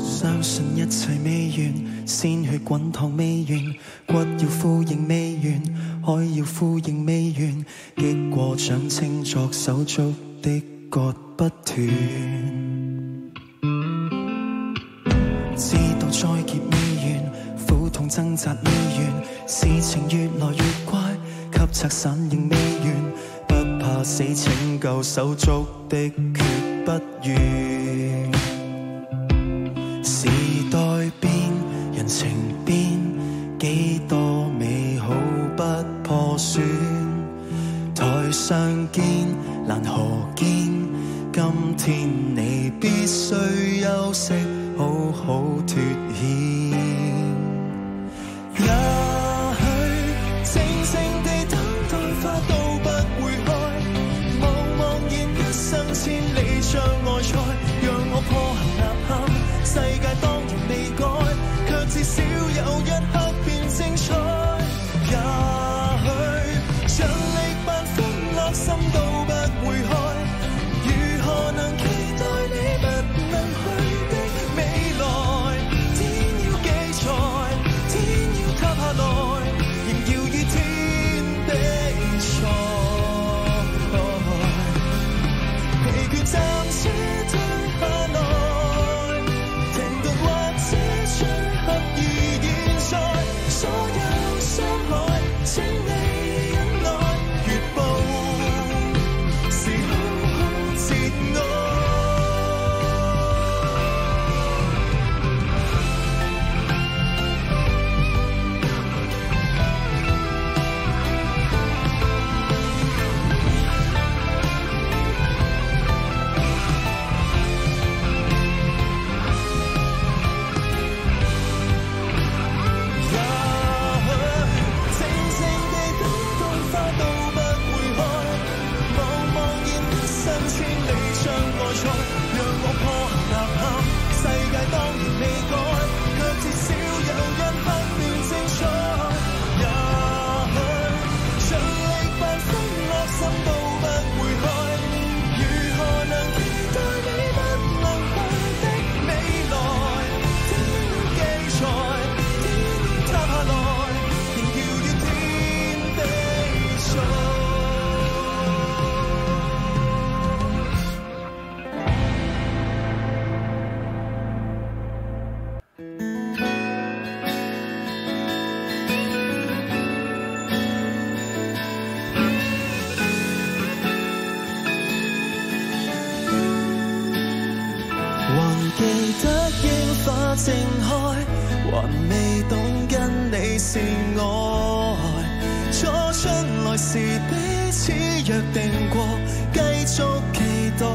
相信一切未完，鲜血滚烫未完，骨要呼应未完，海要呼应未完，击过掌称作手足的割不断。知道再劫未完，苦痛挣扎未完，事情越来越怪，给拆散仍未完，不怕死拯救手足的决不完。情变，几多美好不破损。台上见，难何见？今天你必须休息。盛开，还未懂跟你是爱。初春来时彼此约定过，继续期待。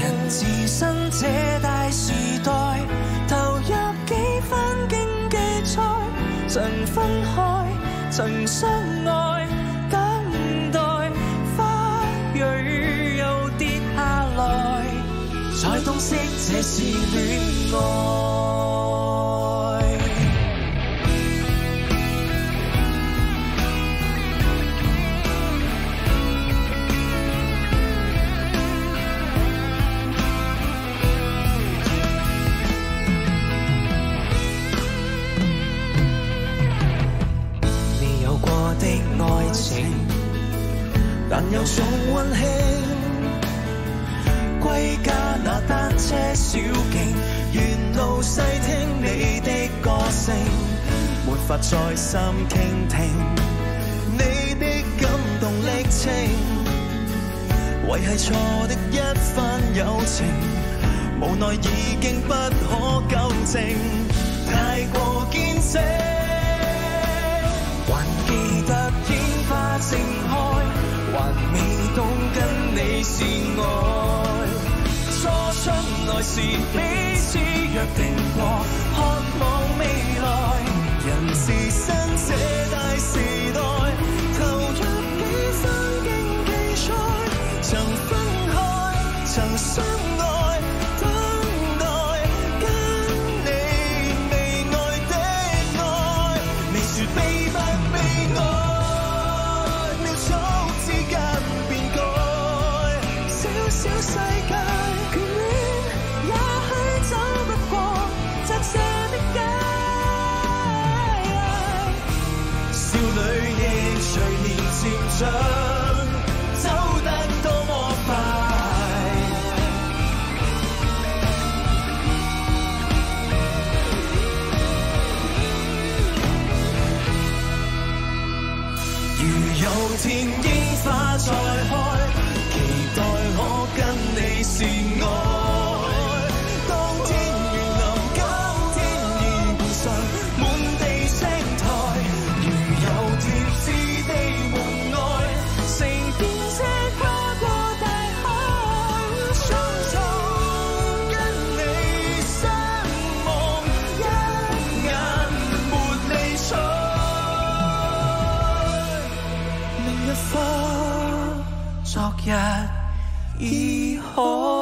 人置身这大时代，投入几番竞技赛？曾分开，曾相爱。才洞悉这是恋爱，未有过的爱情，但有种温馨。归家那单车小径，沿路细听你的歌声，没法再心倾听你的感动历程，维系错的一番友情，无奈已经不可纠正，太过坚持，还记得烟花正开，还未懂跟你是爱。将来时彼此约定过，盼望未来，人是生这大事。听，樱花在。以后。